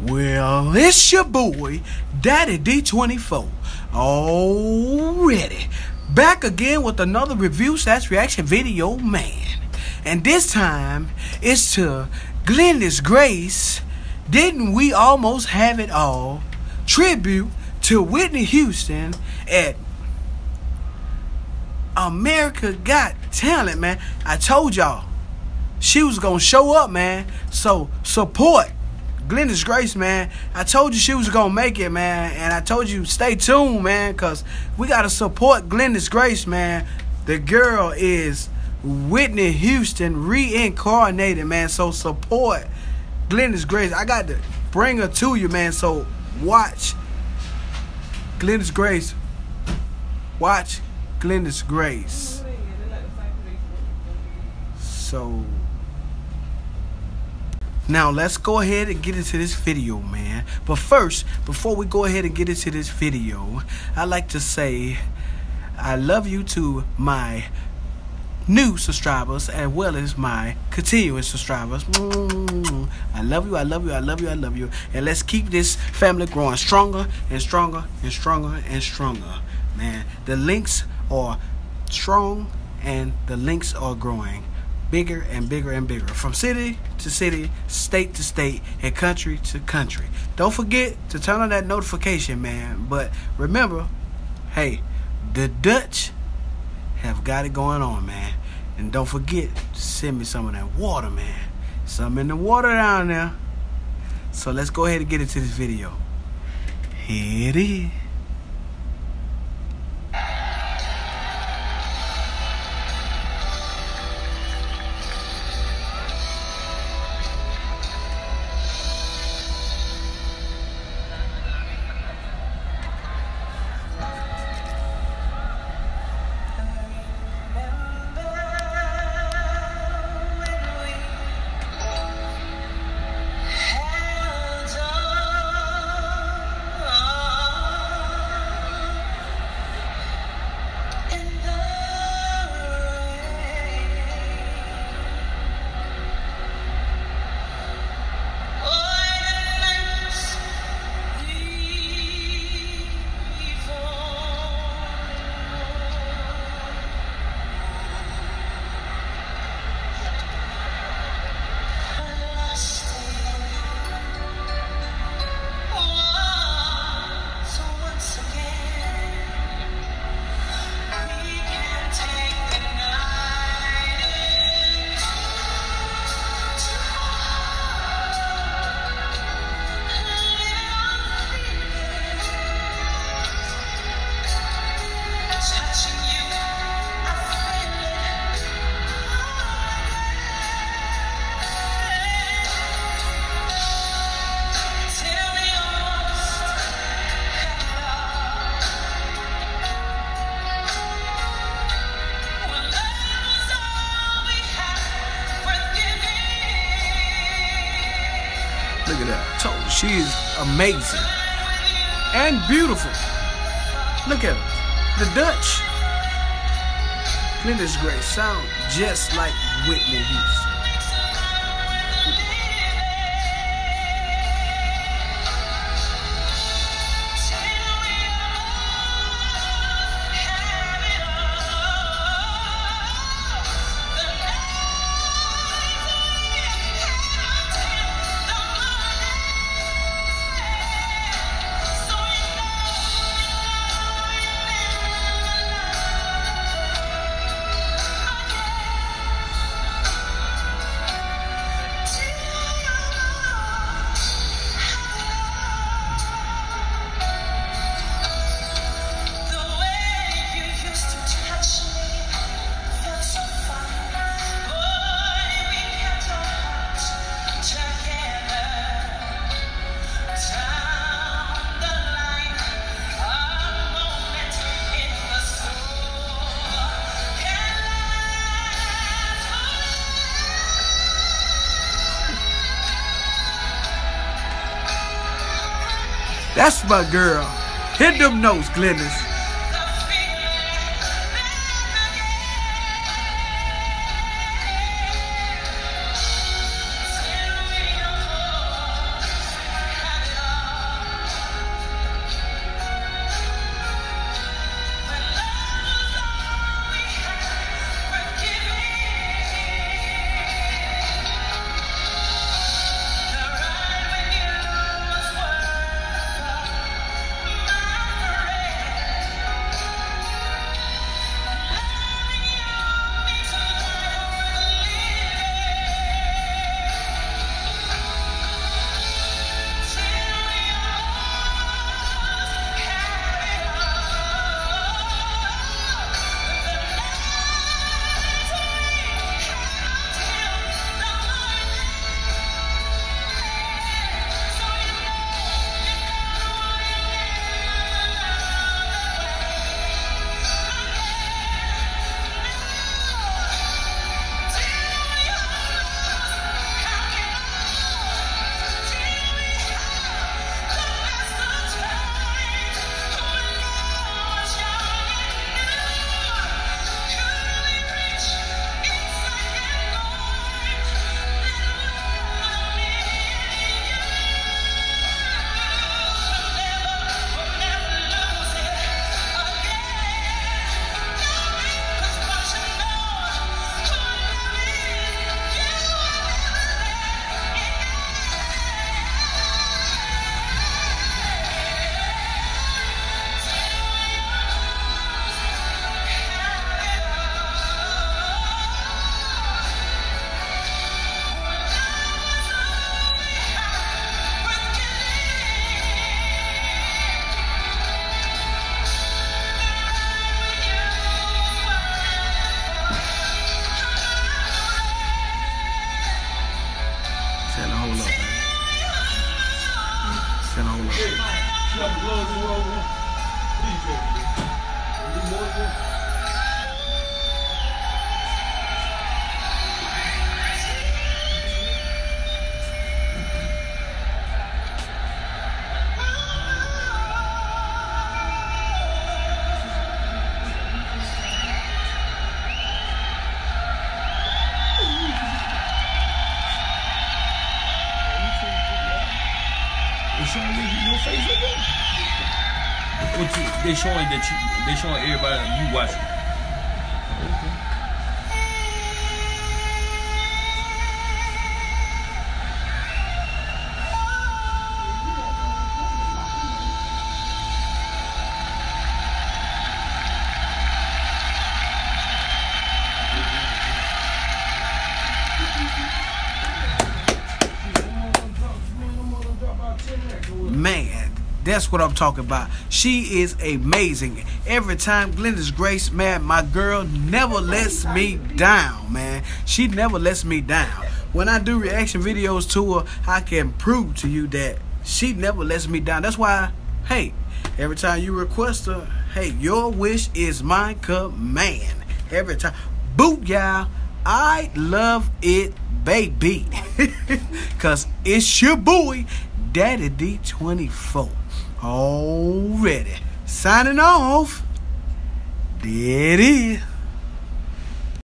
Well, it's your boy, Daddy D24. Already. Back again with another review slash reaction video, man. And this time, it's to Glennis Grace. Didn't we almost have it all? Tribute to Whitney Houston at America Got Talent, man. I told y'all she was gonna show up, man. So support Glennis Grace, man. I told you she was gonna make it, man, and I told you stay tuned, man, cause we gotta support Glennis Grace, man. The girl is Whitney Houston reincarnated, man. So support Glennis Grace. I got to bring her to you, man. So watch Glennis Grace. Watch Glennis Grace. So now let's go ahead and get into this video, man. But first, before we go ahead and get into this video, I like to say I love you to my new subscribers as well as my continuing subscribers. Mm, I love you, I love you, I love you, I love you. And let's keep this family growing stronger and stronger and stronger and stronger. Man, the links are strong and the links are growing bigger and bigger and bigger from city to city, state to state, and country to country. Don't forget to turn on that notification, man. But remember, hey, the Dutch have got it going on, man. And don't forget to send me some of that water, man. Some in the water down there. So let's go ahead and get into this video. Here it is. She is amazing and beautiful. Look at her. The Dutch. Glennis Grace sound just like Whitney Houston. That's my girl. Hit them notes, Glennis. Showing they showing that you they showing everybody you watching. That's what I'm talking about. She is amazing. Every time Glennis Grace, man, my girl never lets me down, man. She never lets me down. When I do reaction videos to her, I can prove to you that she never lets me down. That's why, hey, every time you request her, hey, your wish is my command. Every time. Boot, y'all. I love it, baby. Because it's your boy Daddy D24 already. Signing off. There it is.